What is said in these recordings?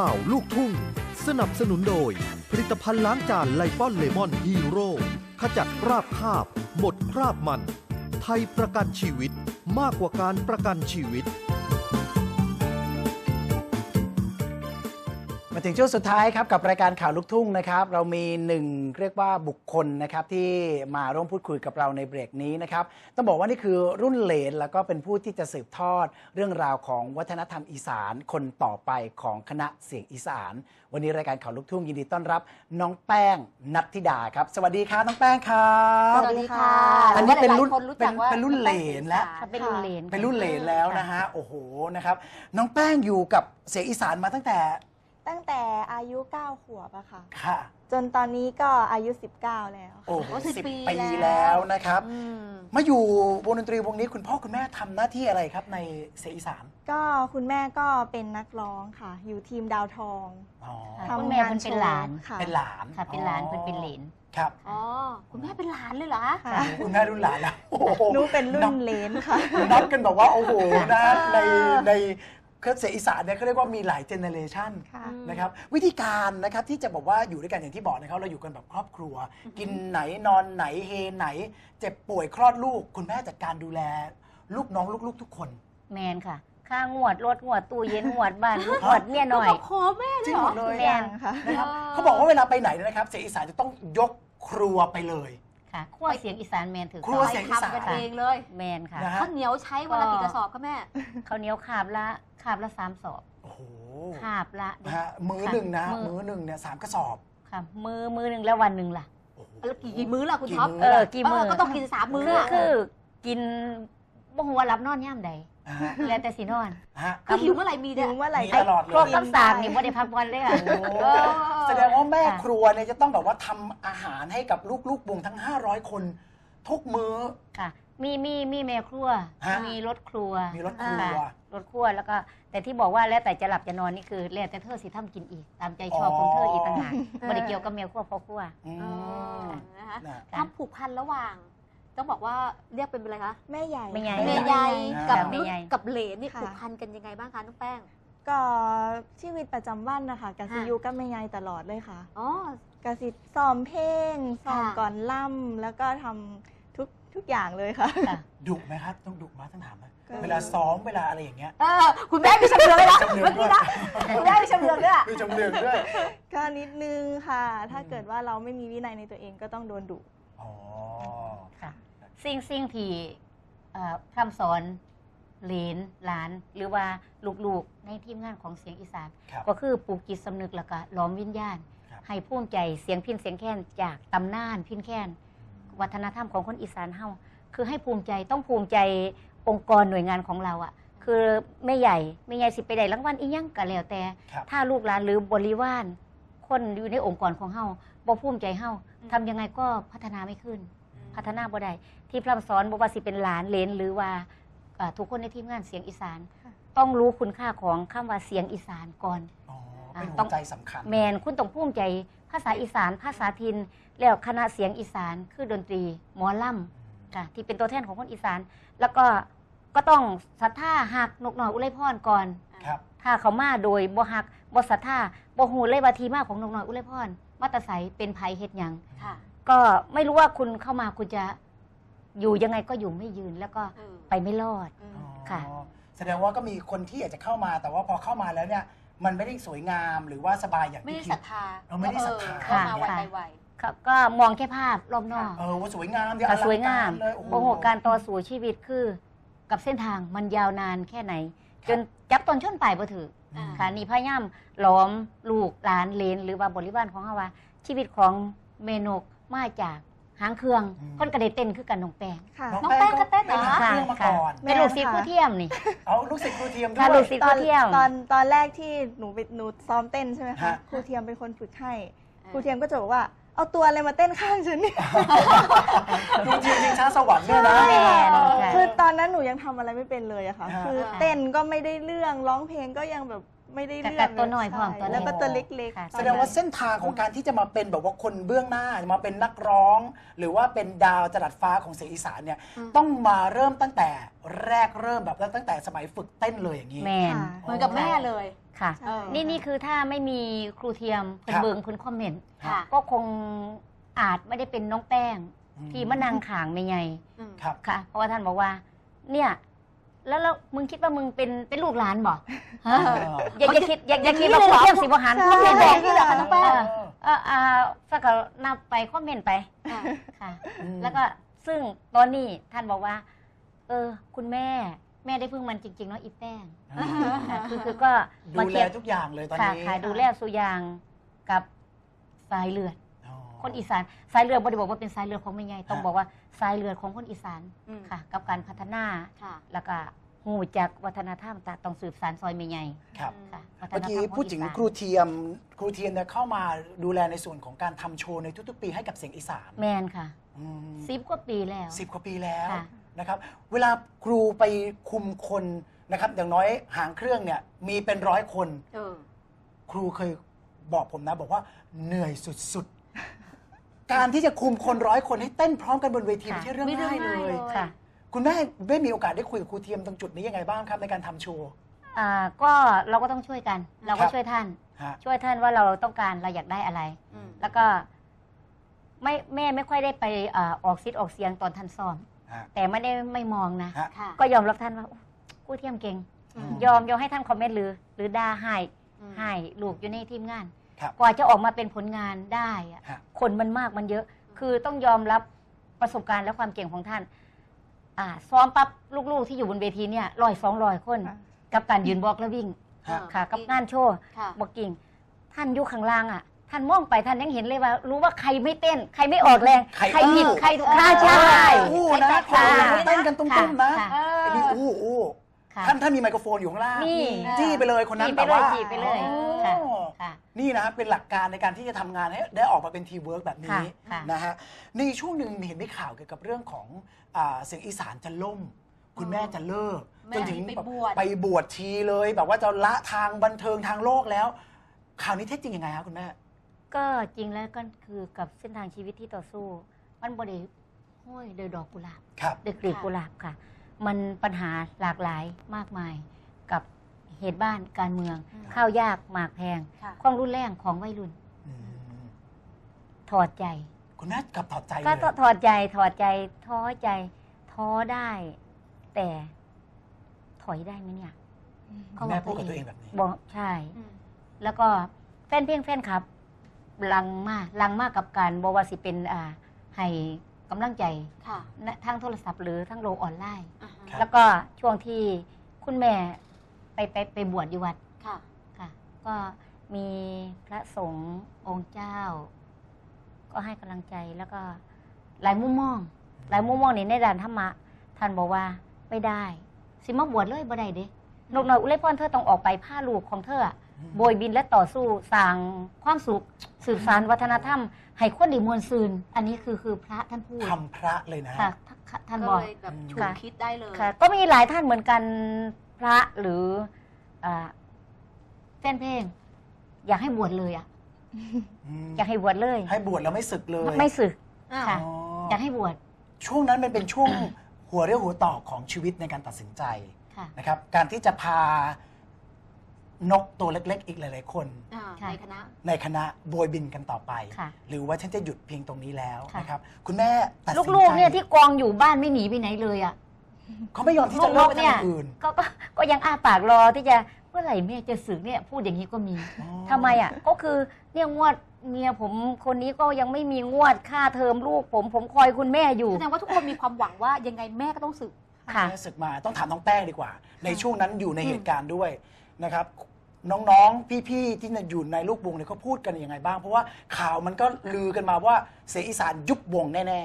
ข่าวลูกทุ่ง สนับสนุนโดย ผลิตภัณฑ์ล้างจานไลป้อนเลมอนฮีโร่ขจัดคราบคาบ หมดคราบมัน ไทยประกันชีวิตมากกว่าการประกันชีวิต มาถึงช่วงสุดท้ายครับกับรายการข่าวลูกทุ่งนะครับ เรามีหนึ่งเรียกว่าบุคคลนะครับที่มาร่วมพูดคุยกับเราในเบรกนี้นะครับต้องบอกว่านี่คือรุ่นเหลนแล้วก็เป็นผู้ที่จะสืบทอด เรื่องราวของวัฒนธรรมอีสานคนต่อไปของคณะเสียงอีสาน วันนี้รายการข่าวลูกทุ่งยินดีต้อนรับ น้องแป้งนัทธิดาครับ สวัสดีครับน้องแป้งครับสวัสดีค่ะอันนี้เป็นรุ่นหลายๆคนรู้จักว่าเป็นรุ่นเหลนแล้วค่ะเป็นรุ่นเลนเป็นรุ่นเหลนแล้วนะฮะโอ้โหนะครับน้องแป้งอยู่กับเสียงอีสานมาตั้งแต่ ตั้งแต่อายุ 9 ขวบอะค่ะ ค่ะ จนตอนนี้ก็อายุ 19 แล้วค่ะ โอ้โหโอ้สิบสิบปีปีแล้วแล้วนะครับ อืม มาอยู่วงดนตรีวงนี้คุณพ่อคุณแม่ทำหน้าที่อะไรครับในเสียงอีสานก็คุณแม่ก็เป็นนักร้องค่ะ อยู่ทีมดาวทองอ๋อค่ะทำคุณแม่งานเพิ่นโชเป็นว์หลาน ค่ะ เป็นหลานค่ะเป็นหลานเพิ่นเป็นเหลน ครับ อ๋อ คุณแม่เป็นหลานเลยเหรอคะ ค่ะ คุณแม่รุ่นหลานแล้วโอ้โห หนูเป็นรุ่นเลนค่ะ นับกันแบบว่า โอ้โหนะในใน คือเสียงอีสานเนี่ยเขาเรียกว่ามีหลายเจเนเรชันค่ะ นะครับวิธีการนะครับที่จะบอกว่าอยู่ด้วยกันอย่างที่บอกนะครับเราอยู่กันแบบครอบครัว กินไหนนอนไหนเฮไหน เจ็บป่วยคลอดลูก คุณแม่จัดการดูแล ลูกน้องลูกๆทุกคนแมนค่ะ ค่างวดรถงวดตู้เย็นงวดบ้านงวดเมียหน่อยลูกกับขอแม่เลจริยงเหรหมอดเลยแม่อะยังค่ะ นะครับอ๋อ เขาบอกว่าเวลาไปไหนเนยนะครับเสียงอีสานจะต้องยกครัวไปเลย ค่ะขั้วเสียงอีสานแมนถือครัวซอยเสียงทำกันเองเลย แมนค่ะ นะฮะ ข้าวเหนียวใช้วันละกี่กระสอบคะแม่ ข้าวเหนียวขาบละ ขาบละสามสอบโอ้โหขาบละนะฮะมือหนึ่งนะมือมือหนึ่งเนี่ยสามกระสอบค่ะมือมือหนึ่งแล้ววันหนึ่งล่ะโอ้โหแล้วกี่กี่มื้อล่ะคุณท็อปกี่มื้เออกี่มือก็ต้องกินสามมื้อคืออะคือกินบ่หัวารับนอนย่ามใดนะฮะแล้วแต่สินอนฮะคือหิวเมื่อไหร่มีดูเนี่ยเมื่อไหร่มีก็ตลอดเลยครบคำสามนี่บ่ได้พักวันเลยค่ะโอ้โหเออแสดงว่าแม่ค่ะครัวเนี่ยจะต้องแบบว่าทำอาหารให้กับลูกๆวงทั้ง 500 คน ทุกมื้อค่ะ มีมีมีแม่ครัว ฮะมีรถครัวมีรถครัว ค่ะรถครัวแล้วก็ แต่ที่บอกว่าแล้วแต่จะหลับจะนอนนี่คือแล้วแต่เธอสิทำกินอีก ตามใจชอบของเธออีกต่างหากไม่ได้เกี่ยวกับแม่ครัวพ่อครัว อือ๋อมนะคะนะความผูกพันระหว่าง ต้องบอกว่าเรียกเป็นอะไรคะแม่ใหญ่แม่ใหญ่เมยายกับค่ะแม่ลูกใหญ่ กับเหลนนี่ค่ะ ผูกพันกันยังไงบ้างคะน้องแป้ง ก็ชีวิตประจำวันนะคะกสิค่ะ อยูกับแม่ใหญ่ตลอดเลยค่ะอ๋อ กสิซ้อมเพลงซ้อมค่ะ ก่อนล่ำแล้วก็ทำ ทุกทุกอย่างเลยค่ะ ค่ะ ดุไหมครับ ต้องดุไหมต้องถามไหมก็ เวลาซ้อมเวลาอะไรอย่างเงี้ย เออคุณแม่มีชำเลืองเลยนะจำเนือเมื่งอด้วกี้ยนะคุณแม่มีชำเลืองด้วยอะมีจำเนืองด้วย ก็นิดนึงค่ะ ถ้าเกิดว่าเราไม่มีวินัยในตัวเองก็ต้องโดนดุ อ๋อ ค่ะสิ่งสิ่งที่เอ่อคำสอนเหลนหลาน หรือว่าลูกๆในทีมงานของเสียงอีสาน ครับ ก็คือปลูกจิตสำนึกแล้วก็หล้อมวิญญาณ ครับ ให้ภูมิใจเสียงพินเสียงแค้นจากตำนานพินแค้น วัฒนธรรมของคนอีสานเฮาคือให้ภูมิใจต้องภูมิใจองค์กรหน่วยงานของเราอะคือไม่ใหญ่ไม่ใหญ่สิไปได้รางวัลอีหยังก็แล้วแต่ ครับถ้าลูกหลานหรือบริวารคนอยู่ในองค์กรของเฮาบ่ภูมิใจเฮาทำยังไงก็พัฒนาไม่ขึ้น พัฒนาบ่ได้ที่พร่ำสอนบ่ว่าสิเป็นหลานเหลนหรือว่าเอ่อทุกคนในทีมงานเสียงอีสาน ค่ะ ต้องรู้คุณค่าของคำว่าเสียงอีสานก่อน อ๋อเป็นต้หัอวงใจสำคัญ แมนคุณต้องภูมิใจ ภาษาอีสาน ภาษาทิน แล้วคณะเสียงอีสานคือดนตรีหมอลำค่ะที่เป็นตัวแทนของคนอีสาน แล้วก็ก็ต้องศรัทธาหักนกหน่อยอุไรพรก่อน ครับ ถ้าเขามาโดยบ่หักบ่ศรัทธาบ่ฮู้เลยว่าทีมาของนกน้อยอุไรพรมาแตาใสเป็นไผเฮ็ดหยังค่ะ ก็ไม่รู้ว่าคุณเข้ามาคุณจะอยู่ยังไงก็อยู่ไม่ยืนแล้วก็เออไปไม่รอดเอออ๋อค่ะ แสดงว่าก็มีคนที่อยากจะเข้ามาแต่ว่าพอเข้ามาแล้วเนี่ย มันไม่ได้สวยงามหรือว่าสบายอย่างไม่ที่ได้คิศรัด ทธาเราไม่ได้ศรัทธา เออเข้ามาวันค่ะใดไวก็ก็มองแค่ภาพรอบนอกเออว่าสวยงามเดี๋ยวค่ะอลัสวยงามเลยโอ้โหโอ้โหการต่อสู้ชีวิตคือ กับเส้นทางมันยาวนานแค่ไหน จนจับต้นชนปลายบ่ถือ อ่า ค่ะนี่พยายามล้อมลูกหลานเลนหรือว่าบริวารของเฮาว่า ชีวิตของเมนกมาจาก หางเครื่องคนกระเดเต้นคือกันน้องแป้งค่ะ น้องแป้งก็เต้นเหรอ เป็นนักเรื่องมาก่อนแม่เป็นลูกศิษย์ค่ะผู้เทียมนี่ เอาลูกศิษย์ครูเทียมด้วค่ะ ย ลูกศิษย์ตอนครูเทียม ตอนตอนแรกที่หนูไปหนูซ้อมเต้นใช่ไหมคะฮะ ครูเทียมเป็นคนฝึกให้ครูเทียมก็จะบอกว่าเอาตัวอะไรมาเต้นข้างฉันเนี่ยครูเทียมชิงช้าสวรรค์ด้วยนะแม่นค่ะคือตอนนั้นหนูยังทำอะไรไม่เป็นเลยอะค่ะ ฮะ คือเต้นก็ไม่ได้เรื่องร้องเพลงก็ยังแบบ ไม่ได้เรื่องแต่ตัวหน่อยพร้อมใช่ตัวเล็กแล้วก็ตัวเล็กค่ะ ๆแสดงว่าเส้นทางของการที่จะมาเป็นแบบว่าคนเบื้องหน้ามาเป็นนักร้อง หรือว่าเป็นดาวจรัสฟ้าของเสียงอีสานเนี่ยอืมต้องมาเริ่มตั้งแต่แรกเริ่มแบบตั้งแต่สมัยฝึกเต้นเลยอย่างนี้ แมนค่ะ เหมือนกับแม่เลย ค่ะ ใช่ นี่นี่คือถ้าไม่มีครูเทียมเพิ่นครับเบิงเพิ่นคอมเมนต์ค่ะ ก็คงอาจไม่ได้เป็นน้องแป้งอืมที่มะนางขางไม่ไงอืม ครับ ค่ะ เพราะว่าท่านบอกว่า เนี่ย แล้วแล้วมึงคิดว่ามึงเป็นเป็นลูกหลานบ่ฮะอย่าอย่าคิดอย่าอย่าคิดว่าครูเทียมสิบหันใช่คอมเมนต์บอกนี่แหละค่ะน้องแป้ง เอออ่าสักก็นับไปคอมเมนต์ไปอะค่ะอืมแล้วก็ซึ่งตอนนี้ท่านบอกว่า เออ คุณแม่แม่ได้พึ่งมันจริงๆเนาะอีแป้งอืมค่ะคือคือก็ดูมาแลเทียบทุกอย่างเลยตอนค่ะนี้ ค่ะดูแลสุยางกับสายเลือดอ๋อ คนอีสานสายเลือดบ่ได้บอกว่าเป็นสายเลือดของไม่ไงต้องฮะบอกว่าสายเลือดของคนอีสานอืมค่ะ กับการพัฒนาค่ะแล้วก็หูจากวัฒนธรรมตะต้องสืบสานซอยไม่ไงครับค่ะวัฒเมื่อนธรกี้รมของพูดถึงอีสานครูเทียมครูเทียมเนี่ยเข้ามาดูแลในส่วนของการทำโชว์ในทุกๆ ปีให้กับเสียงอีสานแมนค่ะอืมสิบกว่าปีแล้ว สิบกว่าปีแล้วค่ะ นะครับ เวลาครูไปคุมคนนะครับ อย่างน้อยหางเครื่องเนี่ยมีเป็นร้อยคน เออ ครูเคยบอกผมนะ บอกว่าเหนื่อยสุดๆ การที่จะคุมคนร้อยคนให้เต้นพร้อมกันบนเวทีค่ะ ไม่ใช่เรื่องไม่เรื่องง่ายเลง่ายย เลย ค่ะ คุณแม่ได้มีโอกาสได้คุยกับครูเทียมตรงจุดนี้ยังไงบ้างครับในการทำโชว์ อ่าก็เราก็ต้องช่วยกัน เราคก็รับช่วยท่าน ฮะ ช่วยท่านว่าเราต้องการเราอยากได้อะไร อืมแล้วก็ไม่แม่ไม่ค่อยได้ไปอ่าออกซิดออกเสียงตอนท่านซ้อม ฮะ แต่ไม่ได้ไม่มองนะ ฮะ ค่ะก็ยอมรับท่านว่าโอ้กู้เทียมเก่ง อืม ยอมยอมให้ท่านคอมเมนต์หรือ หรือด่าให้อืมให้ลูกอยู่ในทีมงาน ครับกว่าจะออกมาเป็นผลงานได้อะฮะ คนมันมากมันเยอะ คือต้องยอมรับประสบการณ์และความเก่งของท่าน อ่า ซ้อมปั๊บลูกๆที่อยู่บนเวทีเนี่ยร้อยสองร้อยคน ค่ะ กับการยืนบล็อกและวิ่งฮะ ค่ะ กับงานโชว์ค่ะ บอกกิ่ง ท่านอยู่ข้างล่างอะ ท่านมองไปท่านยังเห็นเลยว่า รู้ว่าใครไม่เต้น ใครไม่ออกแรงใครใครผิดอู้ ใครถูกฆ่าใช่ อู้นะค่ะคนเราเต้นกันตุ้มๆนะ ค่ะเออไอ้นี่อู้อู้ ค่ะท่านท่านมีไมโครโฟนอยู่ข้างล่างนี่จี้ไปเลยคนนั้นจี้ไปแบบว่าเลยจี้ไปเลยอ๋อค่ะค่ะนี่นะเป็นหลักการในการที่จะทำงานให้ได้ออกมาเป็นทีมเวิร์กแบบนี้ค่ะค่ะนะฮะในช่วงหนึ่งเห็นได้ข่าวเกี่ยวกับเรื่องของอ่าเสียงอีสานจะล่ม คุณแม่จะเลิกแม่จนถึงไปแบบบวชไปบวชทีเลย แบบว่าจะละทางบันเทิงทางโลกแล้ว ข่าวนี้เท็จจริงยังไงครับคุณแม่ ก็จริงแล้วก็คือกับเส้นทางชีวิตที่ต่อสู้ มันบริห้อยโดยดอกกุหลาบครับโดยกลีบค่ะกุหลาบค่ะ มันปัญหาหลากหลายมากมายกับเหตุบ้านการเมือง ข้าวยากหมากแพง ค่ะ ความรุนแรงของวัยรุ่น อืมถอดใจ คุณแม่กลับถอดใจก็เลยถอดใจถอดใจท้อใจ ท้อได้ แต่ถอยได้ไหมเนี่ย คุณแม่พูดกับตัวเองแบบนี้บอกใช่อืมแล้วก็แฟนเพลงแฟนคลับลังมากลังมากกับการบอกว่าสิเป็นอ่าให้ กำลังใจค่ะนะทั้งโทรศัพท์หรือทั้งโลกออนไลน์ อ่าครัฮะบแล้วก็ช่วงที่คุณแม่ไปไปไปบวชอยู่วัดค่ะ ค่ะ ก็มีพระสงฆ์องค์เจ้า ก็ให้กำลังใจแล้วก็หลายมุมมอง หลายมุมมองนี่ในด้านธรรมะ ท่านบอกว่าไม่ได้ สิมาบวชเลยบ่ได้เด้นกน้อยอุไรพรเธอต้องออกไปผ้าลูกของเธออะอืม โบยบินและต่อสู้สร้างความสุขสืบสารวัฒนธรรม ให้คนไดีมวลซืน อันนี้คือคือพระท่านพูดทำพระเลยนะค่ะท่านท่านก็บอกเลยแบบฉุกค่ะ คิดได้เลย ค่ะ ก็มีหลายท่านเหมือนกันพระหรืออ่าแฟนเพลง อยากให้บวชเลยอะ อืมอยากให้บวชเลย ให้บวชแล้วไม่ศึกเลยไม่สึกอ้าว ค่ะ อ๋ออยากให้บวชช่วงนั้นมันเป็นช่วงหัวเรี่ยวหัวต่อของชีวิตในการตัดสินใจค่ะ นะครับ การที่จะพา นกตัวเล็ก ๆ อีกหลาย ๆ คน อ่าค่ะ ในคณะ ในคณะโบยบินกันต่อไป ค่ะ หรือว่าฉันจะหยุดเพียงตรงนี้แล้วค่ะ นะครับ คุณแม่ตัดสินใจลูกๆเนี่ยที่กองอยู่บ้านไม่หนีไปไหนเลยอะ เขาไม่ยอมที่จะเลิกไปทำอย่างอื่นก็ก็ก็ยังอ้าปากรอที่จะเมื่อไหร่แม่จะสึกเนี่ยพูดอย่างนี้ก็มีอ๋อทำไมอะ ก็คือเนี่ยงวดเมียผมคนนี้ก็ยังไม่มีงวดค่าเทอมลูกผมผมคอยคุณแม่อยู่ แสดงว่าทุกคนมีความหวังว่ายังไงแม่ก็ต้องสึก ค่ะ แม่ศึกมาต้องถามน้องแป้งดีกว่า ในช่วงนั้นอยู่ในเหตุการณ์ด้วยนะครับ น้องๆ พี่ๆ ที่อยู่ในลูกวงเนี่ยเขาพูดกันยังไงบ้าง เพราะว่าข่าวมันก็ลือกันมาว่าเสียงอีสานยุบวงแน่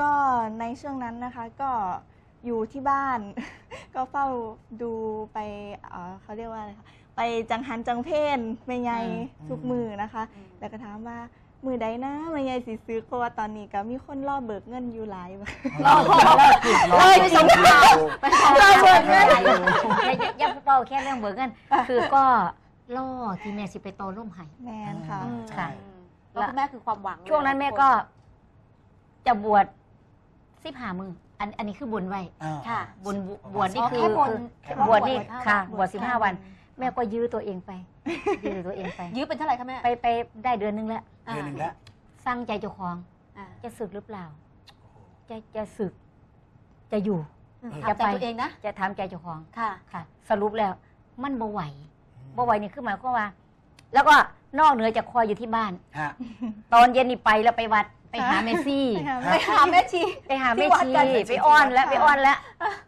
ก็ในช่วงนั้นนะคะก็อยู่ที่บ้าน ก็เฝ้าดูไปเอ่อเขาเรียกว่าอะไรคะไปจังหันจังเพนไม่ใหญ่อืมทุกมือนะคะอืมแล้วก็ถามว่า มือใดนะไม่ใหญ่สิซื้อเพราะว่าตอนนี้ก็มีคนล่อเบิกเงินอยู่หลายๆเราเราเลยสงครามไปขอรอเบิกเงินไปอย่าอย่าอย่าเป่าแค่เรื่องเบิกเงินคือก็ล่อที่แม่สิไปโตร่มไห้แมนค่ะอืมค่ะแล้วคุณแม่คือความหวังเลยช่วงนั้นแม่ก็ จะบวชสิบห้ามืออันอันนี้คือบวชไว้อ่าค่ะบวชบวชนี่อ๋อคือแค่บนคือแค่บวชนี่บวชค่ะบบววชชสิบห้าวัน แม่ก็ยื้อตัวเองไปยื้อตัวเองไป ยื้อเป็นเท่าไหร่คะแม่ไปไปได้เดือนหนึงแล้วอ่า เดือนหนึ่งแล้วสร้างใจเจ้าของอ่าจะสึกหรือเปล่า จะจะสึก จะอยู่อืมเออถามใจตัวเองนะ จะถามใจเจ้าของค่ะ ค่ะ สรุปแล้ว มันบ่ไหวบ่ไหวนี่คือหมายความว่า แล้วก็นอกเหนือจากคอยอยู่ที่บ้าน ฮะ ตอนเย็นนี่ไปแล้วไปวัดไปหาเมซี่ไปหาแม่ไปหาแม่ชี ไปหาที่เมวัดชีกันไปอ้อนแล้วไปอ้อนแล้ว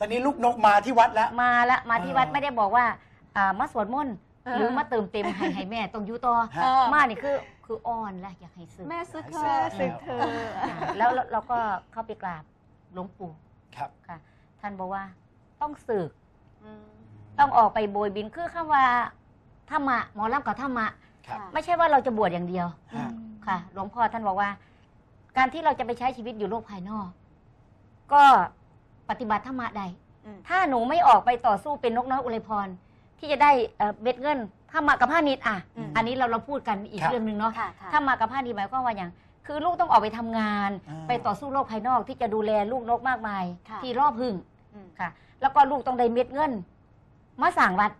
ตอนนี้ลูกนกมาที่วัดแล้ว มาละมาที่วัดเออไม่ได้บอกว่าอ่ามาสวดมนต์เออ หรือมาเติมเต็มให้ให้แม่ต้องอยู่ต่อฮะเออมานี่คือ คืออ้อนแล้วอยากให้ซื้อแม่ซื้อเธแม่อซื้สึกเธอ ค่ะแล้วแล้วเราก็เข้าไปกราบหลวงปู่ครับค่ะ ท่านบอกว่าต้องสึก อืม ต้องออกไปโบยบินคือคำว่าธรรมะหมอรับกับธรรมะ ครับไม่ใช่ว่าเราจะบวชอย่างเดียวฮะ ค่ะ หลวงพ่อท่านบอกว่า การที่เราจะไปใช้ชีวิตอยู่โลกภายนอก ก็ปฏิบัติธรรมะใด อืม ถ้าหนูไม่ออกไปต่อสู้เป็นนกน้อยอุไรพรที่จะได้เอ่อเบ็ดเงิน ธรรมะกับผ้านิดอะ อืมอันนี้เราเราพูดกันอีกครับเรื่องหนึ่งเนาะค่ะค่ะธรรมะกับผ้านิดหมายความว่าอย่าง คือลูกต้องออกไปทำงาน อ่า ไปต่อสู้โลกภายนอกที่จะดูแลลูกนกมากมาย ค่ะ ที่รอบพึ่งอืมค่ะ แล้วก็ลูกต้องได้เม็ดเงินมาสั่งวัด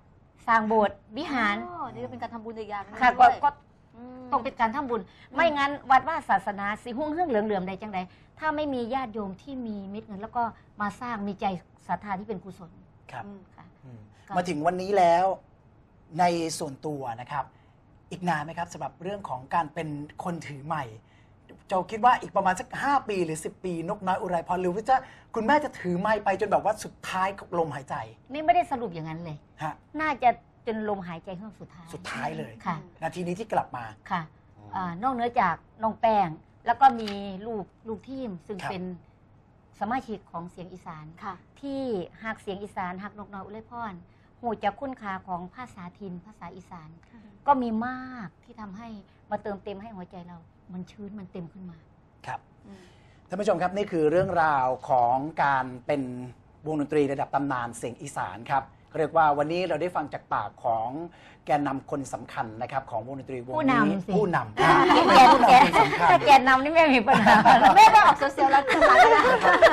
สร้างโบสถ์วิหารอ๋อนี่ก็เป็นการทำบุญอีกอย่างหนึ่งค่ะด้ก็วยก็ อืม ต้องเป็นการทำบุญ ไม่งั้นวัดว่าศาสนาสีหุ่งเรื่องเหลือมๆใดจังใดถ้าไม่มีญาติโยมที่มีเม็ดเงิน แล้วก็มาสร้างมีใจศรัทธาที่เป็นกุศล ครับอืมค่ะอืมครับมาถึงวันนี้แล้ว ในส่วนตัวนะครับ อีกนานไหมครับสำหรับเรื่องของการเป็นคนถือใหม่โจคิดว่าอีกประมาณสัก 5 ปีหรือ 10 ปี นกน้อยอุไรพรหรือว่าจะคุณแม่จะถือไม้ไปจนแบบว่าสุดท้ายกับลมหายใจนี่ไม่ได้สรุปอย่างนั้นเลย ฮะน่าจะจนลมหายใจเครื่องสุดท้าย สุดท้ายเลยค่ะ นาทีนี้ที่กลับมา ค่ะอ่านอกเหนือจากน้องแป้ง แล้วก็มีลูกลูกทีม ซึ่งครับ เป็นสมาชิกของเสียงอีสาน ค่ะ ที่หักเสียงอีสานหักนกน้อยอุไรพร หูจากคุณค่าของภาษาถิ่นภาษาอีสาน ก็มีมากที่ทำให้มาเติมเต็มให้หัวใจเรา มันชื้นมันเต็มขึ้นมาครับอืมท่านผู้ชมครับนี่คือเรื่องราวของการเป็นวงดนตรีระดับตำนานเสียงอีสานครับ เรียกว่าวันนี้เราได้ฟังจากปากของแกนนำคนสำคัญนะครับของวงดนตรีวงผู้นี้นำสิ ผู้นำครับแกนผู้แกนำคนนสำคัญถ้าแกนนำนี่ไม่มีปัญหาแม่ต้องออกโซเชียลแล้วขึ้นหลังนะ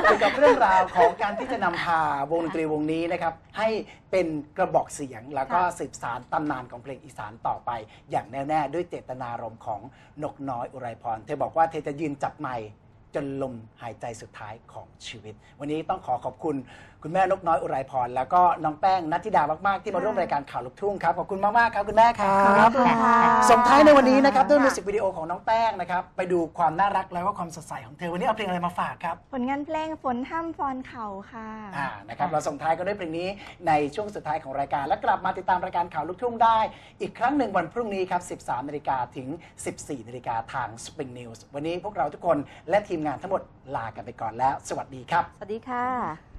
เกี่ยวกับเรื่องราวของการที่จะนำพาวงดนตรีวงนี้นะครับให้เป็นกระบอกเสียงแล้วก็ค่ะ สืบสารตำนานของเพลงอีสานต่อไป อย่างแน่วแน่ด้วยเจตนารมณ์ของนกน้อยอุไรพร เธอบอกว่าเธอจะยืนจับไมค์ จนลมหายใจสุดท้ายของชีวิต วันนี้ต้องขอขอบคุณคุณแม่นกน้อยอุไรพร แล้วก็น้องแป้งนัทธิดามาก ๆ ที่มาร่วมรายการข่าวลูกทุ่งครับขอบคุณมาก ๆ ครับคุณแม่ครับขอบคุณค่ะส่งท้ายในวันนี้นะครับด้วยมิวสิกวิดีโอของน้องแป้งนะครับไปดูความน่ารักแล้วก็ความสดใสของเธอวันนี้เอาเพลงอะไรมาฝากครับผลงานเพลงฝนห้ามฟอนเข่าค่ะอ่านะครับเราส่งท้ายกันด้วยเพลงนี้ในช่วงสุดท้ายของรายการ และกลับมาติดตามรายการข่าวลูกทุ่งได้ อีกครั้งหนึ่งวันพรุ่งนี้ครับ 13นาฬิกาถึง 14นาฬิกาทาง Spring News วันนี้พวกเราทุกคนและทีมงานทั้งหมดลากันไปก่อนแล้ว สวัสดีครับ สวัสดีค่ะ